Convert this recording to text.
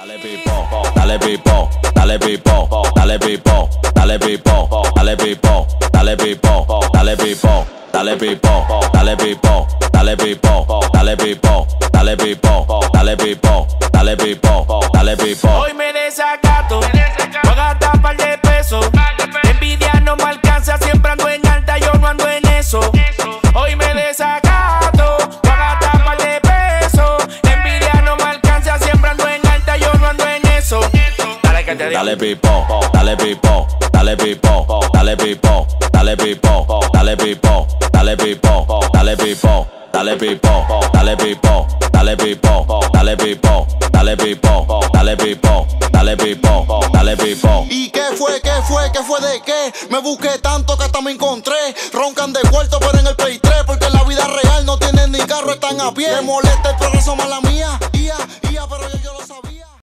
Dale pipo, dale pipo, dale pipo, dale pipo, dale pipo, dale pipo, dale pipo, dale pipo, dale pipo, dale pipo, dale pipo, dale pipo, dale pipo, dale pipo, dale pipo, dale pipo. Hoy me desacato, voy a gastar par de Dale pipo, dale pipo, dale pipo, dale pipo, dale pipo, dale pipo, dale pipo, dale pipo, dale pipo, dale pipo, dale pipo, dale pipo, dale pipo, dale pipo, dale pipo, dale pipo. ¿Y qué fue, qué fue, qué fue de qué? Me busqué tanto que hasta me encontré. Roncan de cuarto, pero en el Play 3, porque en la vida real no tienen ni carro, están a pie. Me molesta el progreso, mala mía.